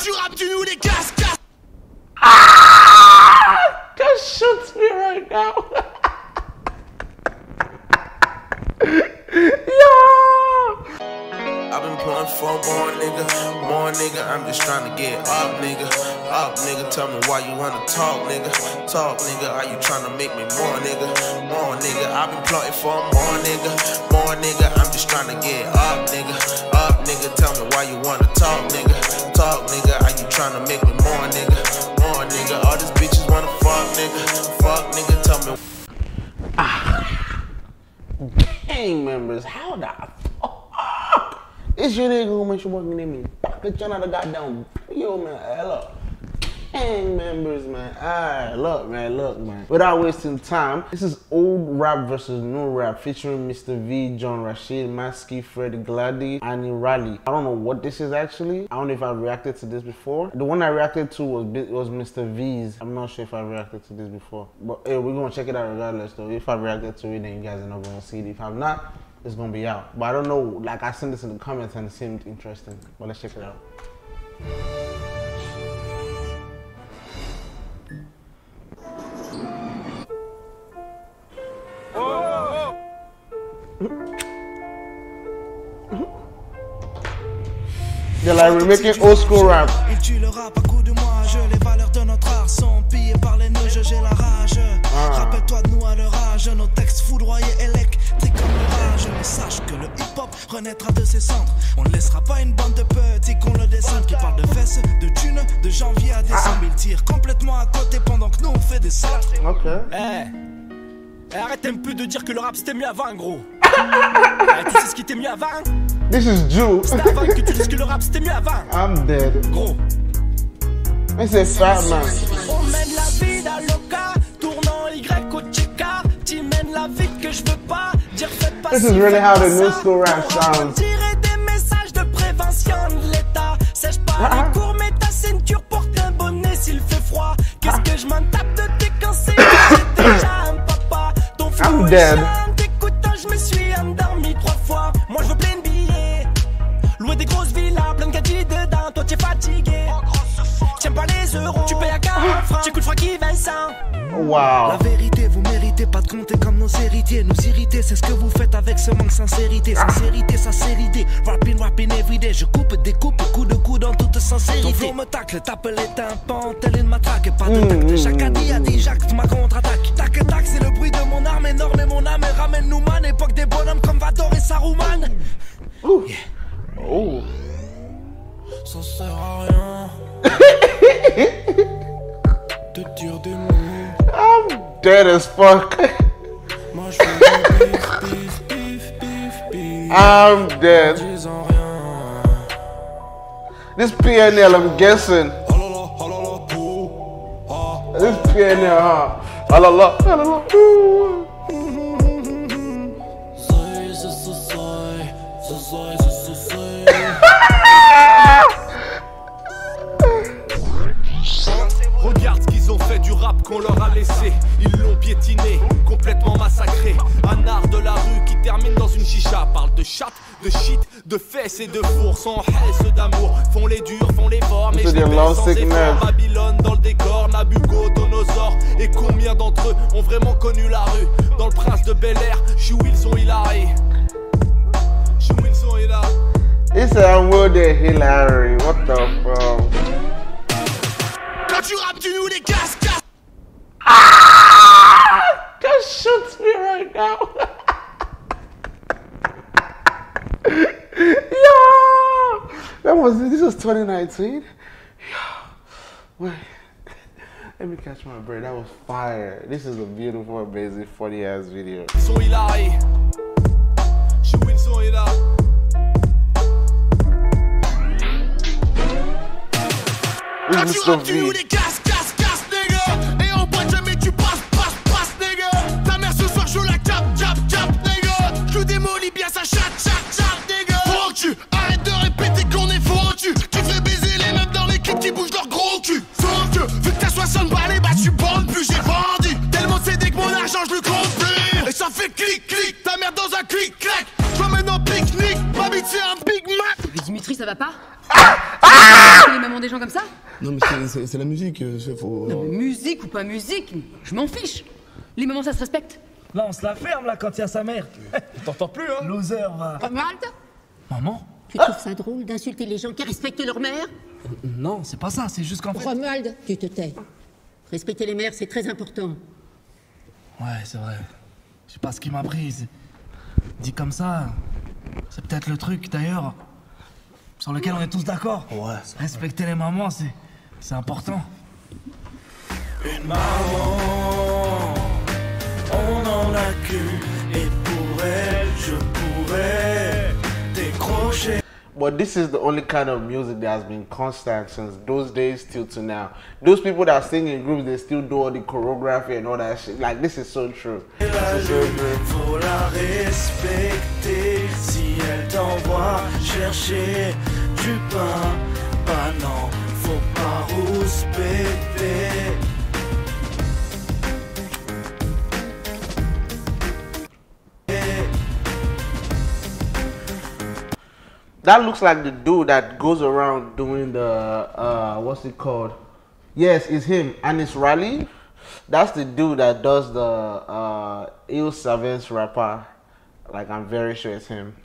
Tu rappes, tu nous les casses, casses. That shoots me right now. Been pulling for more nigga, more nigga. I'm just trying to get up, nigga. Up, nigga. Tell me why you wanna talk, nigga. Talk, nigga. Are you trying to make me more, nigga? More, nigga. I've been plotting for more, nigga. More, nigga. I'm just trying to get up, nigga. Up, nigga. Tell me why you wanna talk, nigga. Talk, nigga. Are you trying to make me more, nigga? More, nigga. All these bitches wanna fuck, nigga. Fuck, nigga. Tell me. Ah, Gang members, how the? It's your nigga who makes you working in me. It, y'all not a goddamn yo man. Hey, look. Gang members, man. Alright, look, man, look, man. Without wasting time, this is old rap versus new rap featuring Mr. V, Jhon Rachid, Maskey, Fred Gladieux, Anis Rhali. I don't know what this is actually. I don't know if I reacted to this before. The one I reacted to was was Mr. V's. I'm not sure if I reacted to this before. But hey, we're gonna check it out regardless though. If I reacted to it, then you guys are not gonna see it. If I'm not, it's gonna be out. But I don't know, like I sent this in the comments and it seemed interesting. But let's check it out. They're like remaking old school rap. Renaîtra de ses cendres On ne laissera pas une bande de petits qu'on le descende Qui parlent de fesses, de thunes, de janvier à décembre Ils tirent complètement à côté pendant que nous on fait des centres Okay. Eh Eh, Arrête un peu de dire que le rap c'était mieux avant, gros. Eh, tu sais ce qui était mieux avant? This is Jew. C'était avant que tu dises que le rap c'était mieux avant, I'm dead. gros. This is fat man. On mène la vie d'Aloca, tournant This is really how the new school rap sounds. Tirer des messages de prévention de l'État. Sèche pas ah, les ah. cours, mets ta ceinture, porte un bonnet s'il fait froid. Qu'est-ce ah. que je m'en tape de tes cancers déjà un papa. Ton fou est chien. T'écoutes, je me suis endormi trois fois. Moi, je veux plein de billets. Louer des grosses villas, plein de caddies dedans. Toi, t'es fatigué. Tiens pas les euros. Tu payes à 40 francs. J'écoute Francky Vincent? Wow. La vérité vous mérite. Pas de compter comme nos héritiers. Nous irriter, c'est ce que vous faites avec ce manque sincérité. Sincérité, ça c'est l'idée. Rapping, rapping everyday. Je coupe, découpe, coup de coup dans toute sincérité. Ton flow me tacle, tape les tympans, telle une matraque. Pas de tact. Chaque année a des jacques, ma contre-attaque. Tac, tac, c'est le bruit de mon arme énorme et mon âme. Et ramène-nous, man. Époque des bonhommes comme Vador et Saruman. Oh. Ça sert à rien bif, bif, bif. I'm dead. This PNL, I'm guessing. This PNL, huh? Ah la la, ah la la. Ooh. de fesses et de four. Sans haisse d'amour. Font les durs, font les forts. Mais je les sans effort. Babylone dans le décor. Nabucodonosor. Et combien d'entre eux ont vraiment connu la rue? Dans le prince de Bel Air, je suis Wilson Hillary. Je suis Wilson Hillary. Said I'm Woody Hillary. What the fuck? Quand tu rappes, tu nous les casses, was this was 2019. Yo, wait, let me catch my breath. That was fire. This is a beautiful, amazing, funny ass video. Wilson Hillary. Je suis Wilson Hillary. This Quand is tu Mr. rappes, tu nous V. clic, clic, ta mère dans un clic, clac. Je m'emmène en pique-nique, ma bite c'est un Big Mac. Dimitri, ça va pas C'est les mamans des gens comme ça Non, mais c'est- la musique, euh, c'est faut. Musique ou pas musique, je m'en fiche. Les mamans, ça se respecte. Là, on se la ferme, là, quand il y a sa mère. T'entends plus, hein Loser, va. Romuald Maman Tu trouves ça drôle d'insulter les gens qui respectent leur mère Non, c'est pas ça, c'est juste qu'en fait. Romuald, tu te tais. Respecter les mères, c'est très important. Ouais, c'est vrai. Je sais pas ce qui m'a pris. c'est- Dit comme ça, c'est peut-être le truc d'ailleurs sur lequel on est tous d'accord. Ouais. Respecter les mamans, c'est c'est important. Une maman, But this is the only kind of music that has been constant since those days till to now. Those people that sing in groups, they still do all the choreography and all that shit. Like this is so true. La jeune, faut la That looks like the dude that goes around doing the uh what's it called? Yes, it's him and it's Raleigh. That's the dude that does the uh Il Savance rapper. Like I'm very sure it's him.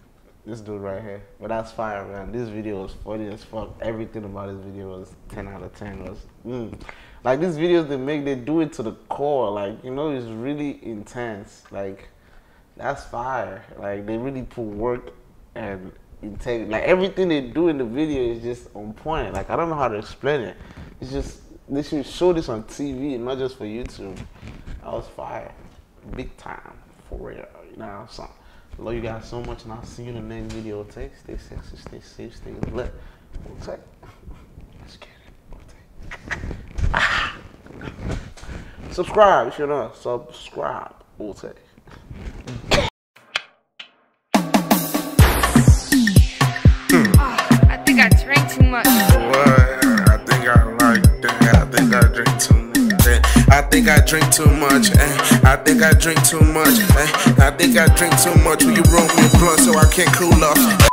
This dude right here. But that's fire man. This video was funny as fuck. Everything about this video was ten out of ten was mm. like these videos they make they do it to the core. Like, you know, it's really intense. Like that's fire. Like they really put work and integrity. Like everything they do in the video is just on point. Like I don't know how to explain it. It's just they should show this on TV and not just for YouTube. I was fire, big time for real. You know, so love you guys so much, and I'll see you in the next video. Take stay sexy, stay safe, stay lit. Take. Let's get it. Take. Ah. Subscribe if you're not. Subscribe. We'll take. Drink too much. eh. I think I drink too much. eh. I think I drink too much. Will you roll me a blunt so I can't cool off?